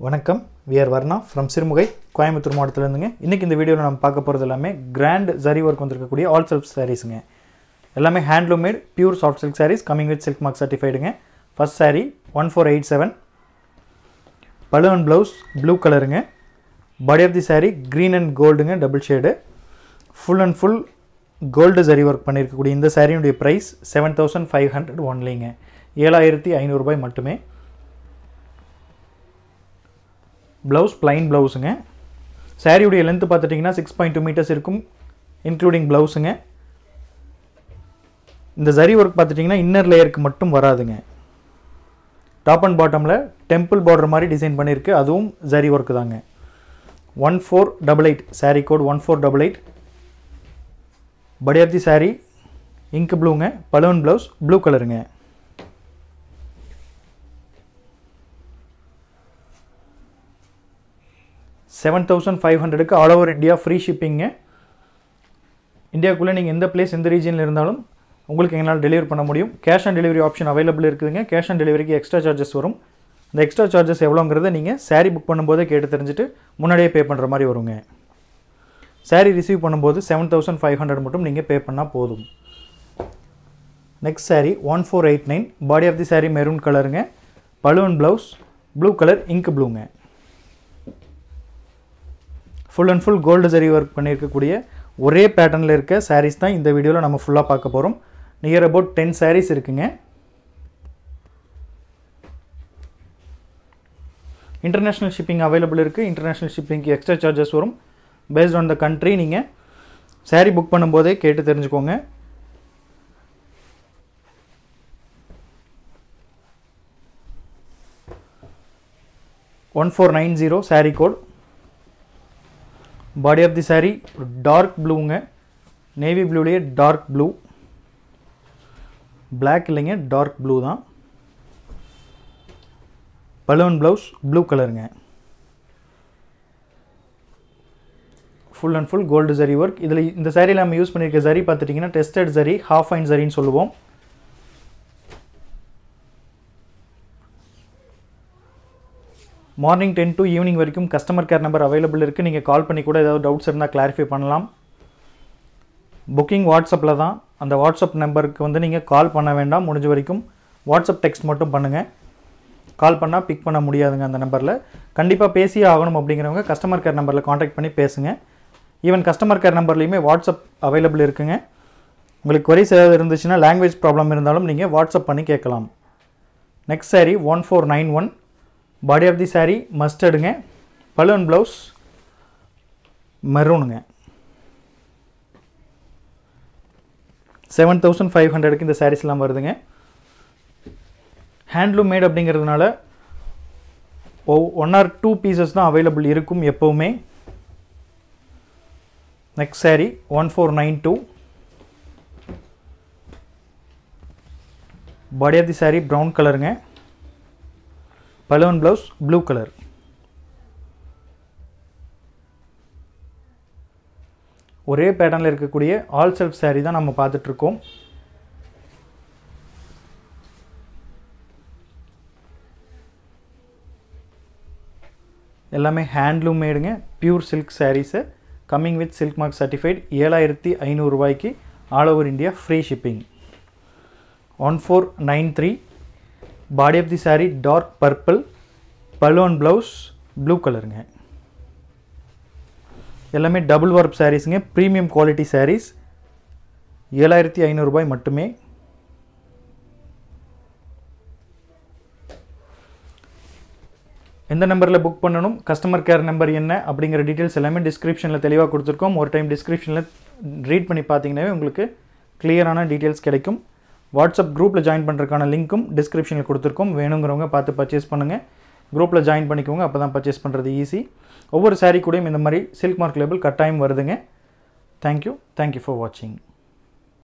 வணக்கம். VR Varna from Sirumugai Coimbatore மாவட்டத்துலேருந்துங்க. இன்றைக்கி இந்த வீடியோவில் நம்ம பார்க்க போகிறது எல்லாமே கிராண்ட் ஜரி ஒர்க் வந்திருக்கக்கூடிய ஆல் செல்ஃப் சாரீஸுங்க எல்லாமே handloom made pure soft silk sarees coming with silk mark சர்டிஃபைடுங்க first saree one four eight seven balloon blouse blue கலருங்க body of the saree green and கோல்டுங்க double shade full and full gold zari work பண்ணியிருக்கக்கூடிய இந்த சாரியினுடைய price seven thousand five hundred ஒன்லிங்க ஏழாயிரத்தி ஐநூறுரூபாய் மட்டுமே. Blouse plain ப்ளவுஸுங்க சாரியுடைய length பார்த்துட்டிங்கன்னா six point two metres இருக்கும் இன்க்ளூடிங் ப்ளவுஸுங்க இந்த ஜரி ஒர்க் பார்த்துட்டிங்கன்னா இன்னர் லேயருக்கு மட்டும் வராதுங்க. டாப் அண்ட் பாட்டமில் டெம்பிள் பார்டர் மாதிரி டிசைன் பண்ணியிருக்கு அதுவும் ஜரி ஒர்க்கு தாங்க. One four double eight saree code one four double eight படியார்த்தி sari இங்கு ப்ளூங்க பலூன் ப்ளவுஸ் ப்ளூ கலருங்க செவன் தௌசண்ட் ஃபைவ் ஹண்ட்ரடுக்கு all over India free shipping இந்தியாவுக்குள்ளே நீங்கள் எந்த பிளேஸ் எந்த ரீஜனில் இருந்தாலும் உங்களுக்கு எங்களால் டெலிவரி பண்ண முடியும். Cash on delivery option available இருக்குதுங்க. கேஷ் ஆன் டெலிவரிக்கு எக்ஸ்ட்ரா சார்ஜஸ் வரும். இந்த எக்ஸ்ட்ரா சார்ஜஸ் எவ்வளோங்கிறத நீங்கள் saree புக் பண்ணும்போதே கேட்டு தெரிஞ்சுட்டு முன்னாடியே பே பண்ணுற மாதிரி வருங்க. Saree ரிசீவ் பண்ணும்போது செவன் தௌசண்ட் ஃபைவ் ஹண்ட்ரட் மட்டும் நீங்கள் பே பண்ணால் போதும். Next saree one four eight nine body of the saree maroon கலருங்க balloon blouse blue colour ink ப்ளூங்க full and full gold zari work பண்ணியிருக்கக்கூடிய ஒரே பேட்டர்னில் இருக்க சாரீஸ் தான் இந்த வீடியோவில் நம்ம ஃபுல்லாக பார்க்க போகிறோம் நியர் அபவுட் டென் சாரீஸ் இருக்குங்க. இன்டர்நேஷ்னல் ஷிப்பிங் அவைலபிள் இருக்குது இன்டர்நேஷ்னல் ஷிப்பிங்க்கு எக்ஸ்ட்ரா சார்ஜஸ் வரும். பேஸ்ட் ஆன் த கண்ட்ரி நீங்கள் சாரீ புக் பண்ணும்போதே கேட்டு தெரிஞ்சுக்கோங்க. One four nine zero sari code body of the saree dark ப்ளூங்க navy ப்ளூலேயே டார்க் ப்ளூ பிளாக் இல்லைங்க டார்க் ப்ளூ தான். பலூன் ப்ளவுஸ் ப்ளூ கலருங்க full and full gold zari work இதில் இந்த சாரியில் நம்ம யூஸ் பண்ணியிருக்க சரி பார்த்துட்டிங்கன்னா டெஸ்டட் சரி ஹாஃப் ஃபைன் சரின்னு சொல்லுவோம். மார்னிங் டென் டு ஈவினிங் வரைக்கும் கஸ்டமர் கேர் நம்பர் அவைலபிள் இருக்குது நீங்கள் கால் பண்ணி கூட ஏதாவது டவுட்ஸ் இருந்தால் கிளாரிஃபை பண்ணலாம். புக்கிங் வாட்ஸ்அப்பில் தான். அந்த வாட்ஸ்அப் நம்பருக்கு வந்து நீங்கள் கால் பண்ண வேண்டாம். முடிஞ்ச வரைக்கும் வாட்ஸ்அப் டெக்ஸ்ட் மட்டும் பண்ணுங்கள் கால் பண்ணால் பிக் பண்ண முடியாதுங்க அந்த நம்பரில் கண்டிப்பாக பேசியே ஆகணும் அப்படிங்கிறவங்க கஸ்டமர் கேர் நம்பரில் காண்டாக்ட் பண்ணி பேசுங்க. ஈவன் கஸ்டமர் கேர் நம்பர்லேயுமே வாட்ஸ்அப் அவைலபிள் இருக்குங்க. உங்களுக்கு queries ஏதாவது இருந்துச்சுன்னா லாங்குவேஜ் ப்ராப்ளம் இருந்தாலும் நீங்கள் வாட்ஸ்அப் பண்ணி கேட்கலாம். Next sari one four nine one body of the saree மஸ்டர்டுங்க பலூன் ப்ளவுஸ் மெரூனுங்க செவன் தௌசண்ட் ஃபைவ் ஹண்ட்ரடுக்கு இந்த சாரீஸ்லாம் வருதுங்க. ஹேண்ட்லூம் மேட் அப்படிங்கிறதுனால ஓ ஒன் ஆர் டூ பீசஸ் தான் அவைலபிள் இருக்கும் எப்போவுமே. Next saree one four nine two body of the saree brown கலருங்க பலூன் ப்ளவுஸ் ப்ளூ கலர். ஒரே பேட்டர்னில் இருக்கக்கூடிய ஆல் செல்ஃப் சாரீ தான் நம்ம பார்த்துட்ருக்கோம். எல்லாமே handloom மேடுங்க. Pure silk saris coming with silk mark certified ஏழாயிரத்தி ஐநூறுரூவாய்க்கு all over India free shipping one four nine three body of the saree dark purple balloon blouse blue கலருங்க எல்லாமே டபுள் ஒர்க் சாரீஸுங்க premium quality saris ஏழாயிரத்தி ஐநூறுரூபாய் மட்டுமே. எந்த நம்பரில் புக் பண்ணணும் கஸ்டமர் கேர் நம்பர் என்ன அப்படிங்கிற டீட்டெயில்ஸ் எல்லாமே டிஸ்கிரிப்ஷனில் தெளிவாக கொடுத்துருக்கோம். ஒரு டைம் டிஸ்கிரிப்ஷனில் ரீட் பண்ணி பார்த்தீங்கன்னாவே உங்களுக்கு கிளியரான டீட்டெயில்ஸ் கிடைக்கும். வாட்ஸ்அப் குரூப்பில் ஜாயின் பண்ணுறதுக்கான லிங்க்கும் டிஸ்கிரிப்ஷனில் கொடுத்துருக்கோம். வேணுங்கிறவங்க பார்த்து பர்ச்சேஸ் பண்ணுங்கள் குரூப்பில் ஜாயின் பண்ணிக்கோங்க அப்போ தான் பர்ச்சேஸ் பண்ணுறது ஈஸி ஒவ்வொரு சாரீ கூடயும் இந்த மாதிரி சில்க் மார்க் லேபிள் கட்டாயம் வருதுங்க. தேங்க்யூ தேங்க்யூ ஃபார் வாட்சிங்